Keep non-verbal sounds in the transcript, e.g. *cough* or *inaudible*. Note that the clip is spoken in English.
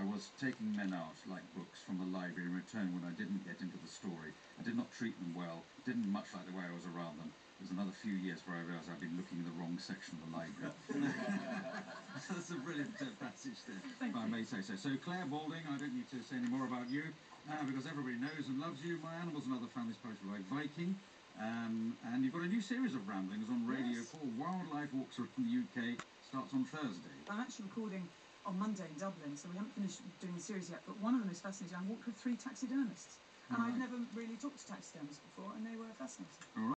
I was taking men out like books from the library in return when I didn't get into the story. I did not treat them well, didn't much like the way I was around them. It was another few years where I realised I'd been looking in the wrong section of the library. *laughs* *laughs* That's a brilliant uh, passage there, Thank if I may say so. So, Clare Balding, I don't need to say any more about you uh, because everybody knows and loves you. My Animals and Other Families published by Viking. Um, and you've got a new series of ramblings on radio Yes. called Wildlife Walks Around the UK. Starts on Thursday. I'm actually recording on Monday in Dublin, so we haven't finished doing the series yet. But one of them is fascinating. I walked with three taxidermists, and I've never really talked to taxidermists before, and they were fascinating. All right.